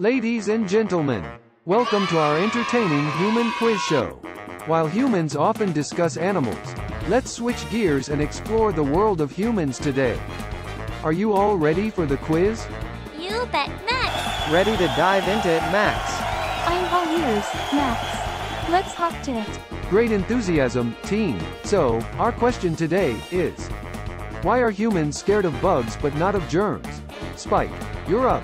Ladies and gentlemen, welcome to our entertaining human quiz show. While humans often discuss animals, let's switch gears and explore the world of humans today. Are you all ready for the quiz? You bet, Max. Ready to dive into it, Max? I'm all ears, Max. Let's hop to it. Great enthusiasm, team. So, our question today is Why are humans scared of bugs but not of germs? Spike, you're up.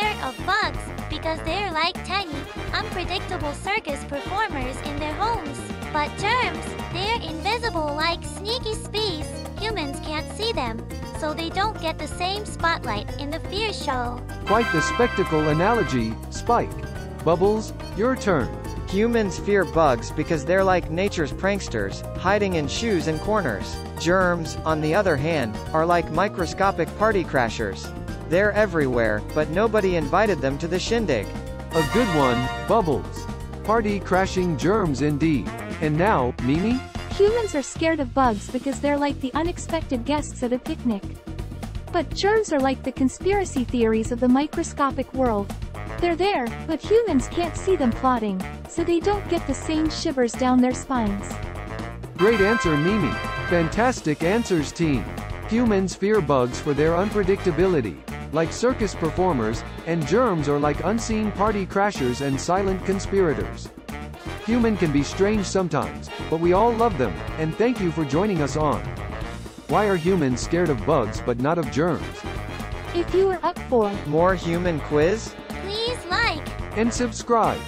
Well, Max, humans are scared of bugs because they're like tiny, unpredictable circus performers in their homes. But germs, they're invisible like sneaky spies. Humans can't see them, so they don't get the same spotlight in the fear show. Quite the spectacle analogy, Spike. Bubbles, your turn. Humans fear bugs because they're like nature's pranksters, hiding in shoes and corners. Germs, on the other hand, are like microscopic party crashers. They're everywhere, but nobody invited them to the shindig. A good one, Bubbles. Party crashing germs indeed. And now, Mimi? Humans are scared of bugs because they're like the unexpected guests at a picnic. But germs are like the conspiracy theories of the microscopic world. They're there, but humans can't see them plotting, so they don't get the same shivers down their spines. Great answer, Mimi. Fantastic answers, team. Humans fear bugs for their unpredictability, like circus performers, and germs are like unseen party crashers and silent conspirators. Human can be strange sometimes, but we all love them, and thank you for joining us on. Why are humans scared of bugs but not of germs? If you are up for More human quiz? Please like. And subscribe.